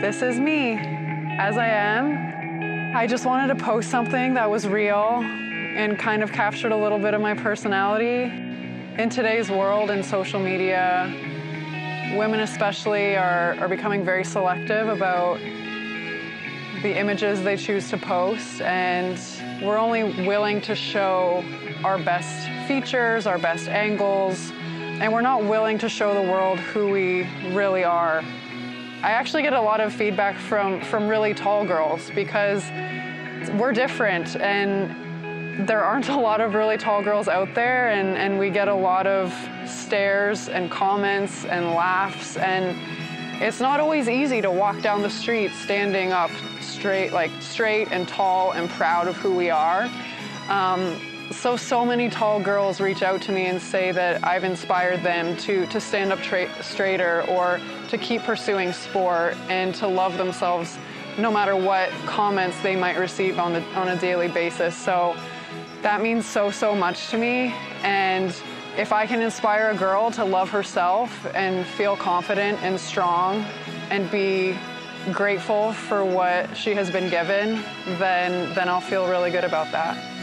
this is me as I am. I just wanted to post something that was real and kind of captured a little bit of my personality. In today's world and social media, women especially are, are becoming very selective about the images they choose to post, and we're only willing to show our best features, our best angles, and we're not willing to show the world who we really are. I actually get a lot of feedback from, from really tall girls because we're different and there aren't a lot of really tall girls out there and, and we get a lot of stares and comments and laughs and it's not always easy to walk down the street standing up straight like straight and tall and proud of who we are. Um, so so many tall girls reach out to me and say that I've inspired them to to stand up tra- straighter or to keep pursuing sport and to love themselves no matter what comments they might receive on the on a daily basis. So that means so so much to me and if I can inspire a girl to love herself and feel confident and strong and be grateful for what she has been given, then then I'll feel really good about that.